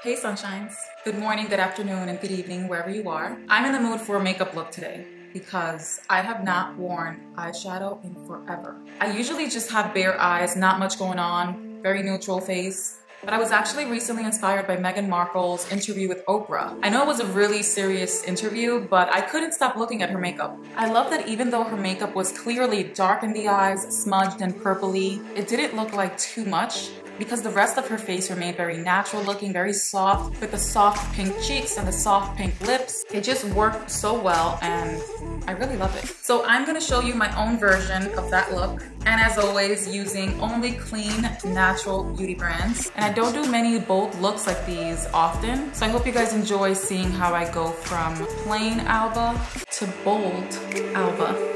Hey sunshines. Good morning, good afternoon, and good evening, wherever you are. I'm in the mood for a makeup look today because I have not worn eyeshadow in forever. I usually just have bare eyes, not much going on, very neutral face. But I was actually recently inspired by Meghan Markle's interview with Oprah. I know it was a really serious interview, but I couldn't stop looking at her makeup. I love that even though her makeup was clearly dark in the eyes, smudged and purpley, it didn't look like too much because the rest of her face remained very natural looking, very soft, with the soft pink cheeks and the soft pink lips. It just worked so well and I really love it. So I'm gonna show you my own version of that look. And as always, using only clean, natural beauty brands. And I don't do many bold looks like these often. So I hope you guys enjoy seeing how I go from plain Alba to bold Alba.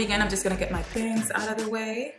Begin, I'm just gonna get my bangs out of the way,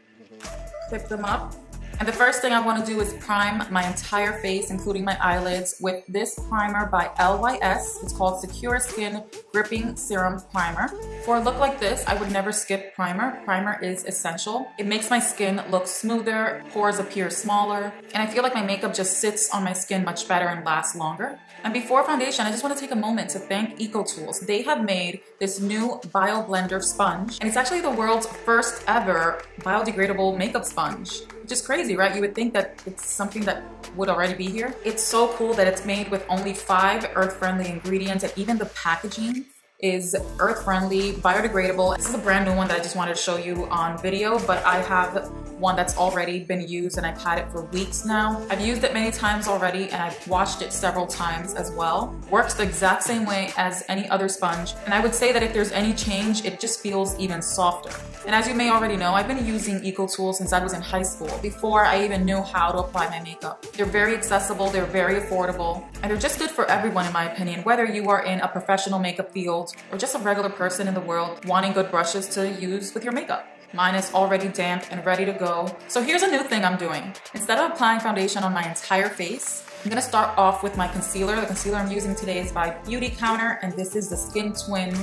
clip them up. And the first thing I wanna do is prime my entire face, including my eyelids, with this primer by LYS. It's called Secure Skin Gripping Serum Primer. For a look like this, I would never skip primer. Primer is essential. It makes my skin look smoother, pores appear smaller, and I feel like my makeup just sits on my skin much better and lasts longer. And before foundation, I just wanna take a moment to thank EcoTools. They have made this new Bio Blender sponge, and it's actually the world's first ever biodegradable makeup sponge is crazy, right? You would think that it's something that would already be here. It's so cool that it's made with only five earth-friendly ingredients and even the packaging is earth-friendly, biodegradable. This is a brand new one that I just wanted to show you on video, but I have one that's already been used and I've had it for weeks now. I've used it many times already and I've washed it several times as well. Works the exact same way as any other sponge. And I would say that if there's any change, it just feels even softer. And as you may already know, I've been using EcoTools since I was in high school, before I even knew how to apply my makeup. They're very accessible, they're very affordable, and they're just good for everyone in my opinion, whether you are in a professional makeup field or just a regular person in the world wanting good brushes to use with your makeup. Mine is already damp and ready to go. So here's a new thing I'm doing. Instead of applying foundation on my entire face, I'm gonna start off with my concealer. The concealer I'm using today is by Beautycounter, and this is the Skin Twin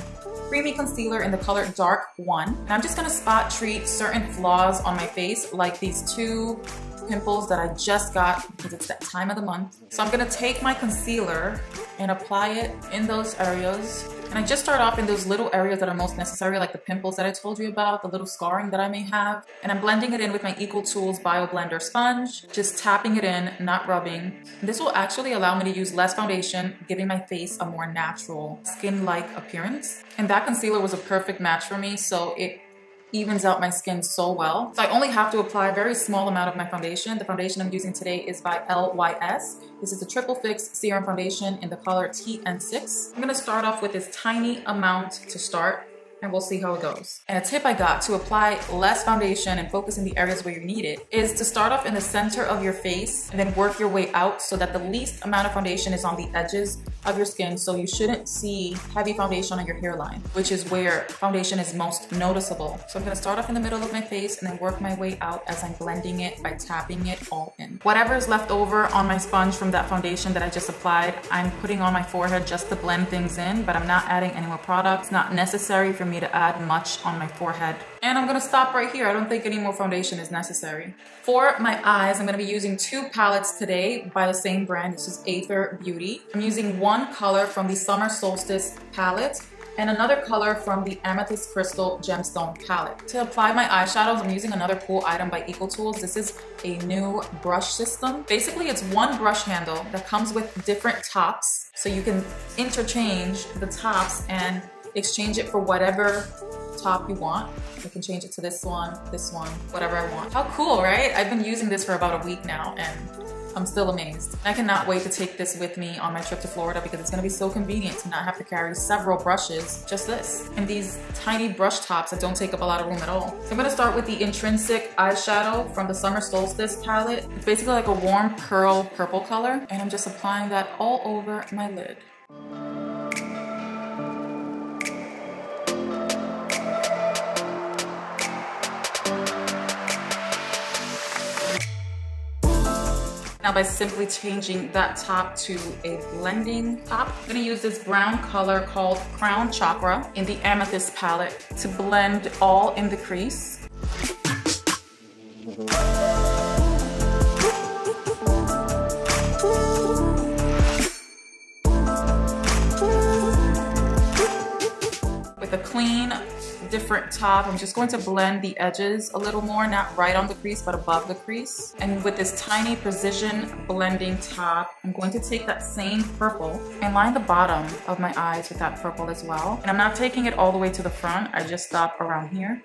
Creamy Concealer in the color Dark 1. And I'm just gonna spot treat certain flaws on my face, like these two pimples that I just got because it's that time of the month. So I'm gonna take my concealer and apply it in those areas. And I just start off in those little areas that are most necessary, like the pimples that I told you about, the little scarring that I may have. And I'm blending it in with my EcoTools Bio Blender sponge, just tapping it in, not rubbing. And this will actually allow me to use less foundation, giving my face a more natural skin-like appearance. And that concealer was a perfect match for me, so it evens out my skin so well. So I only have to apply a very small amount of my foundation. The foundation I'm using today is by LYS. This is a Triple Fix Serum Foundation in the color TN6. I'm gonna start off with this tiny amount to start and we'll see how it goes. And a tip I got to apply less foundation and focus in the areas where you need it is to start off in the center of your face and then work your way out so that the least amount of foundation is on the edges of your skin so you shouldn't see heavy foundation on your hairline, which is where foundation is most noticeable. So I'm gonna start off in the middle of my face and then work my way out as I'm blending it by tapping it all in. Whatever is left over on my sponge from that foundation that I just applied, I'm putting on my forehead just to blend things in, but I'm not adding any more products. Not necessary for me to add much on my forehead. And I'm gonna stop right here. I don't think any more foundation is necessary. For my eyes, I'm gonna be using two palettes today by the same brand. This is Aether Beauty. I'm using one color from the Summer Solstice palette and another color from the Amethyst Crystal Gemstone palette. To apply my eyeshadows, I'm using another cool item by EcoTools. This is a new brush system. Basically, it's one brush handle that comes with different tops, so you can interchange the tops and exchange it for whatever top you want. I can change it to this one, this one, whatever I want. How cool, right? I've been using this for about a week now and I'm still amazed. I cannot wait to take this with me on my trip to Florida because it's gonna be so convenient to not have to carry several brushes, just this. And these tiny brush tops that don't take up a lot of room at all. So I'm gonna start with the Intrinsic eyeshadow from the Summer Solstice palette. It's basically like a warm pearl purple color. And I'm just applying that all over my lid. Now by simply changing that top to a blending top. I'm gonna use this brown color called Crown Chakra in the Amethyst palette to blend all in the crease. With a clean different top. I'm just going to blend the edges a little more, not right on the crease, but above the crease. And with this tiny precision blending top, I'm going to take that same purple and line the bottom of my eyes with that purple as well. And I'm not taking it all the way to the front. I just stop around here.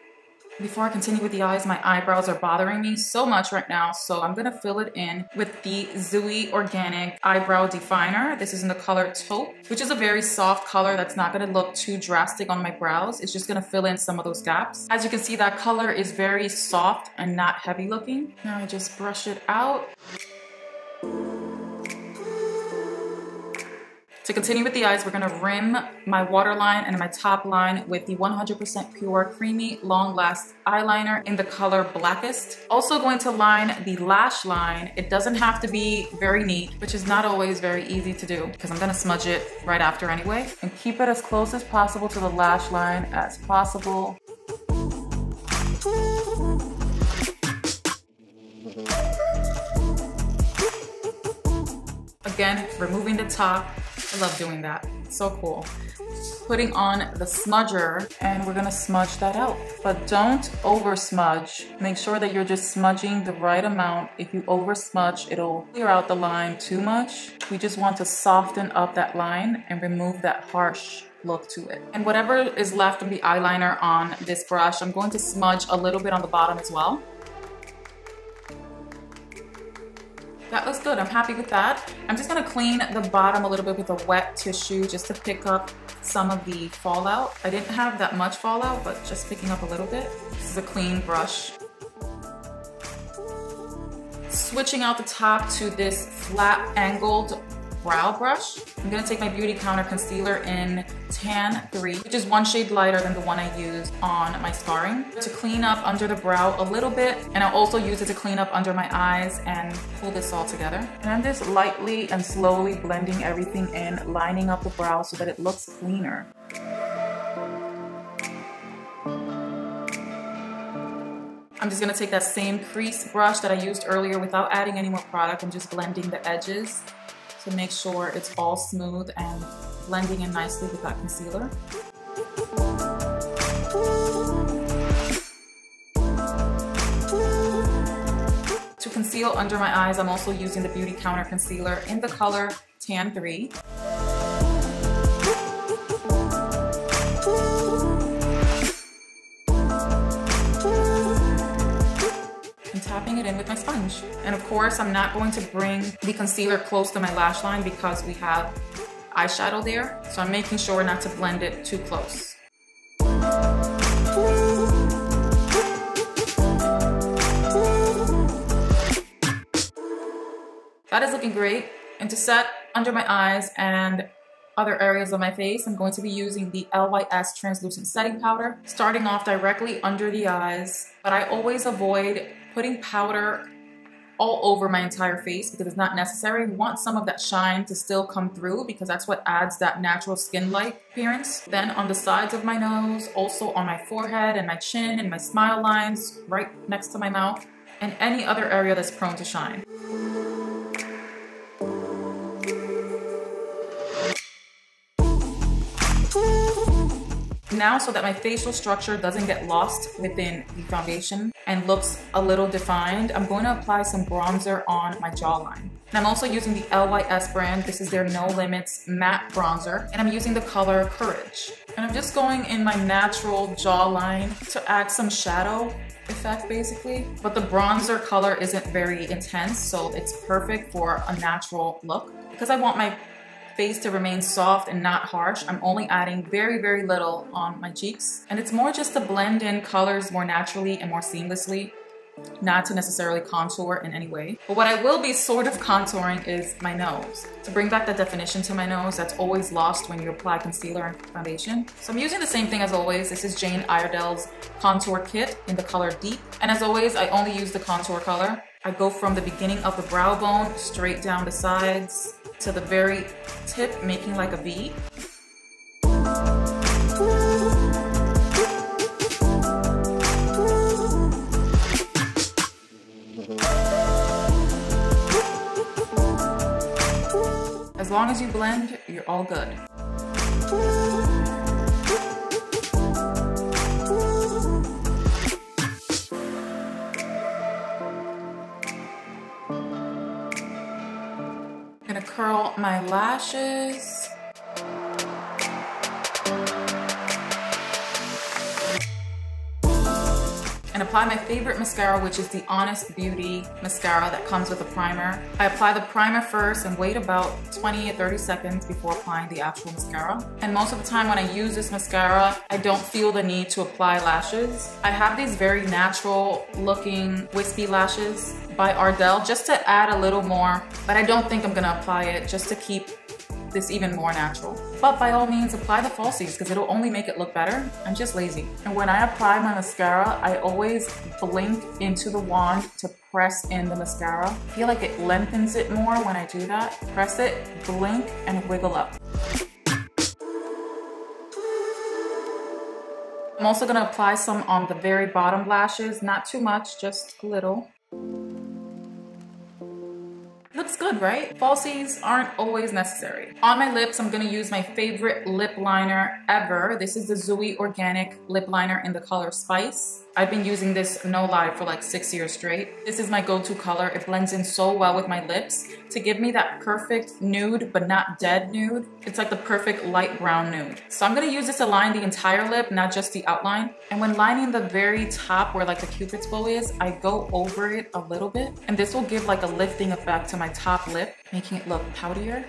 Before I continue with the eyes, my eyebrows are bothering me so much right now, so I'm gonna fill it in with the Zuii Organic Eyebrow Definer. This is in the color Taupe, which is a very soft color that's not gonna look too drastic on my brows. It's just gonna fill in some of those gaps. As you can see, that color is very soft and not heavy looking. Now I just brush it out. To continue with the eyes, we're gonna rim my waterline and my top line with the 100% pure creamy long last eyeliner in the color Blackest. Also going to line the lash line. It doesn't have to be very neat, which is not always very easy to do because I'm gonna smudge it right after anyway. And keep it as close as possible to the lash line as possible. Again, removing the top I love doing that. so cool. Putting on the smudger and we're gonna smudge that out. But don't over smudge. Make sure that you're just smudging the right amount. If you over smudge, it'll clear out the line too much. We just want to soften up that line and remove that harsh look to it. And whatever is left of the eyeliner on this brush, I'm going to smudge a little bit on the bottom as well. That looks good, I'm happy with that. I'm just gonna clean the bottom a little bit with a wet tissue just to pick up some of the fallout. I didn't have that much fallout, but just picking up a little bit. This is a clean brush. Switching out the top to this flat angled brow brush. I'm gonna take my Beauty Counter concealer in Tan 3, which is one shade lighter than the one I used on my scarring, to clean up under the brow a little bit. And I'll also use it to clean up under my eyes and pull this all together. And I'm just lightly and slowly blending everything in, lining up the brow so that it looks cleaner. I'm just gonna take that same crease brush that I used earlier without adding any more product. I'm just blending the edges to make sure it's all smooth and blending in nicely with that concealer. To conceal under my eyes, I'm also using the Beauty Counter Concealer in the color Tan 3. It in with my sponge. And of course, I'm not going to bring the concealer close to my lash line because we have eyeshadow there. So I'm making sure not to blend it too close. That is looking great. And to set under my eyes and other areas of my face, I'm going to be using the LYS Translucent Setting Powder, starting off directly under the eyes. But I always avoid putting powder all over my entire face because it's not necessary. Want some of that shine to still come through because that's what adds that natural skin-like appearance. Then on the sides of my nose, also on my forehead and my chin and my smile lines right next to my mouth and any other area that's prone to shine. Now so that my facial structure doesn't get lost within the foundation and looks a little defined, I'm going to apply some bronzer on my jawline. And I'm also using the LYS brand. This is their No Limits matte bronzer. And I'm using the color Courage. And I'm just going in my natural jawline to add some shadow effect basically. But the bronzer color isn't very intense, so it's perfect for a natural look. Because I want my face to remain soft and not harsh, I'm only adding very, very little on my cheeks. And it's more just to blend in colors more naturally and more seamlessly not to necessarily contour in any way. But what I will be sort of contouring is my nose. To bring back the definition to my nose that's always lost when you apply concealer and foundation. So I'm using the same thing as always. This is Jane Iredale's contour kit in the color Deep. And as always, I only use the contour color. I go from the beginning of the brow bone straight down the sides to the very tip, making like a V. As long as you blend, you're all good. My lashes. Apply my favorite mascara, which is the Honest Beauty mascara that comes with a primer. I apply the primer first and wait about 20 or 30 seconds before applying the actual mascara. And most of the time when I use this mascara, I don't feel the need to apply lashes. I have these very natural looking wispy lashes by Ardell just to add a little more, but I don't think I'm gonna apply it just to keep this even more natural. But by all means, apply the falsies because it'll only make it look better. I'm just lazy. And when I apply my mascara, I always blink into the wand to press in the mascara. I feel like it lengthens it more when I do that. Press it, blink, and wiggle up. I'm also gonna apply some on the very bottom lashes, not too much, just a little. Looks good, right? Falsies aren't always necessary. On my lips, I'm gonna use my favorite lip liner ever. This is the Zuii Organic Lip Liner in the color Spice. I've been using this, no lie, for like six years straight. This is my go-to color. It blends in so well with my lips to give me that perfect nude, but not dead nude. It's like the perfect light brown nude. So I'm gonna use this to line the entire lip, not just the outline. And when lining the very top where like the cupid's bow is, I go over it a little bit. And this will give like a lifting effect to my top lip, making it look poutier.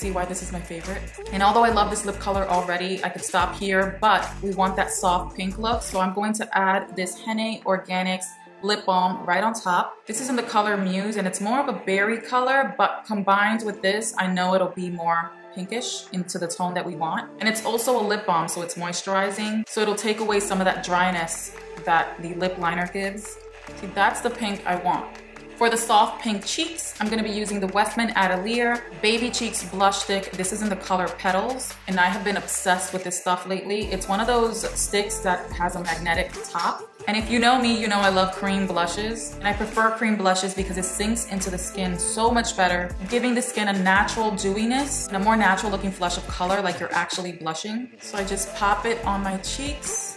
See why this is my favorite. And although I love this lip color already, I could stop here, but we want that soft pink look. So I'm going to add this Henné Organics lip balm right on top. This is in the color Muse and it's more of a berry color, but combined with this, I know it'll be more pinkish into the tone that we want. And it's also a lip balm, so it's moisturizing. So it'll take away some of that dryness that the lip liner gives. See, that's the pink I want. For the soft pink cheeks, I'm gonna be using the Westman Atelier Baby Cheeks Blush Stick. This is in the color Petals, and I have been obsessed with this stuff lately. It's one of those sticks that has a magnetic top. And if you know me, you know I love cream blushes. And I prefer cream blushes because it sinks into the skin so much better, giving the skin a natural dewiness and a more natural looking flush of color like you're actually blushing. So I just pop it on my cheeks.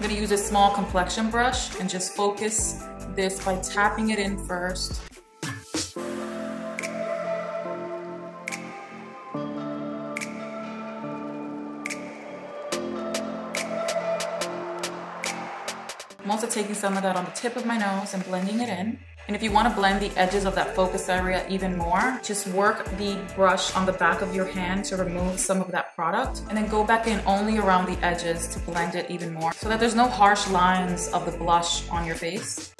I'm gonna use a small complexion brush and just focus this by tapping it in first. Taking some of that on the tip of my nose and blending it in. And if you want to blend the edges of that focus area even more, just work the brush on the back of your hand to remove some of that product and then go back in only around the edges to blend it even more so that there's no harsh lines of the blush on your face.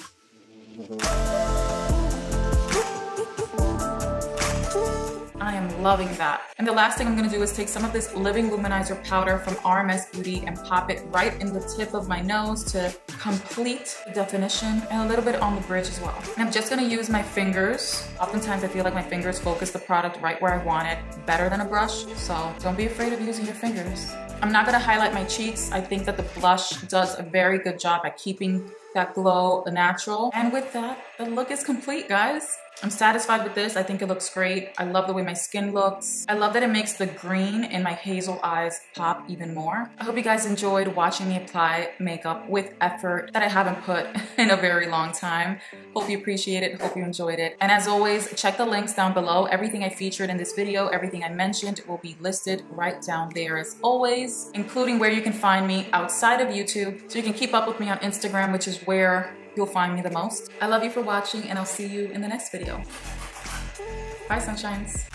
I am loving that. And the last thing I'm gonna do is take some of this Living Luminizer powder from RMS Beauty and pop it right in the tip of my nose to complete the definition and a little bit on the bridge as well. And I'm just gonna use my fingers. Oftentimes I feel like my fingers focus the product right where I want it better than a brush. So don't be afraid of using your fingers. I'm not gonna highlight my cheeks. I think that the blush does a very good job at keeping that glow natural. And with that, the look is complete, guys. I'm satisfied with this. I think it looks great. I love the way my skin looks. I love that it makes the green in my hazel eyes pop even more. I hope you guys enjoyed watching me apply makeup with effort that I haven't put in a very long time. Hope you appreciate it. Hope you enjoyed it. And as always, check the links down below. Everything I featured in this video, everything I mentioned will be listed right down there as always, including where you can find me outside of YouTube. So you can keep up with me on Instagram, which is where you'll find me the most. I love you for watching and I'll see you in the next video. Bye, sunshines.